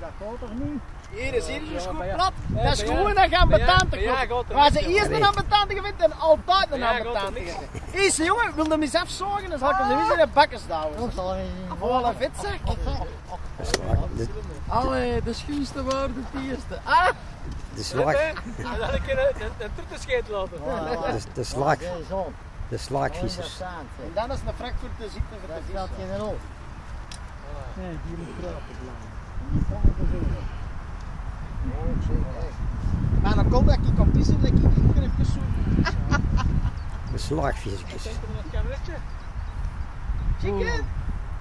gaat toch niet? Hier is hier is goed plat. Dat is gewoon een er Waar ze eerst een ambetante vindt en altijd een vindt. Is jongen, wil hem eens afzorgen, dan zal ik hem sowieso in de bakken. Dat eens vetzak. De, Allee, de schoonste woorden het eerste. Ah! de slag, En dan een keer een, truttenscheet laten. de, de Dat op. de hè. En dan is een Frankfurter ziekte voor Dat de vis. Je erop. Nee, hier moet krapen blijven. Die vangen te veel. Maar dan komt dat ik kan pissen, dat ik hier even zo. De slagvissers. Kijk er naar het kamertje. Chicken!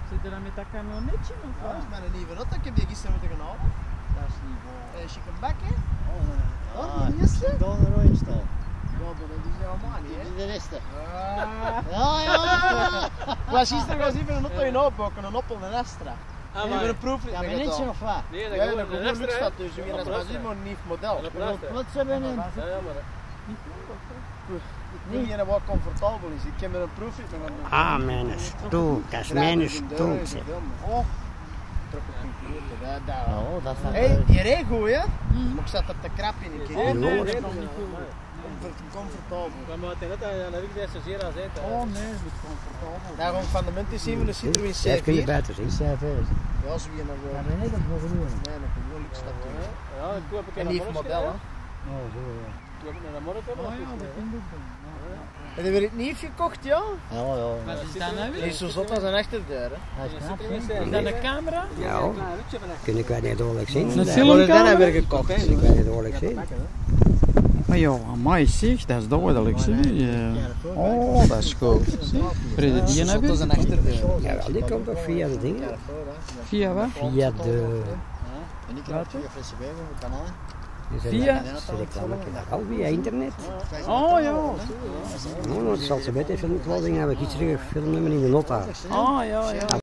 Zit er dan met dat kamionetje of Ja, dat is mijn nieuwe rot. Ik heb die gisteren moeten gaan halen. Dat is niet voor. Eh, chicken bakken. Oh, Oh, ah, die eerste? Dan een rode stal. Ja, maar dat is helemaal niet, hè. Die de rest. Ah. Ja. Was gisteren was even een auto in opbokken, een Opel en een Astra. Ah, maar. hebben een proefrit Ja, maar niet of wat? Nee, dat dat een luxe dat dus. Ja, Dat maar was helemaal een nieuw model. Maar Wat plots hebben in. Maar. wil die wat comfortabel is. Ik heb er een gedaan. Ah, mijn stoel, dat is mijn stoel. zeg. Oh, trok op een klote. Dat, dat. Oh, dat is Hé, hey, die reed goed, hè? Maar ik zat er te krap in. Ik Oh, keer. nee, nee, dat is niet goed. Comfortabel. Net dat heb aan zitten. Oh nee, dat is comfortabel. Daarom van de munt is even een Citroën kun je C4. buiten zien. is hij vers. Ja, zo wie naar Ja, wel. ben ik het voor genoeg. Nee, een gewoonlijk stap terug. Ja, ik koop een Een model, hè? Oh, zo ja. Morgen. Oh dat. Heb je weer het nieuw gekocht, ja? Ja, ja. Wat is dat nou Die weer? is zo zot als een achterdeur, hè? Is? Is dat een camera? Ja, kun ik wel niet dodelijk zien. Een Dat Maar filmcamera? dan hebben we gekocht. kun ik wel niet dodelijk zien. Oh ja, amai zeg, dat is duidelijk zeg. Ja. Oh, dat is goed. Vrede die Zot als hebben? een achterdeur. Ja, wel, die komt toch via de dingen. Via wat? Via de... En ik heb twee flessen bij op het kanaal. Via? Ze dat al via internet. Oh ja. Nou, het zal ze weten clothing hebben ik iets terug filmen in de nota. Oh ja, ja.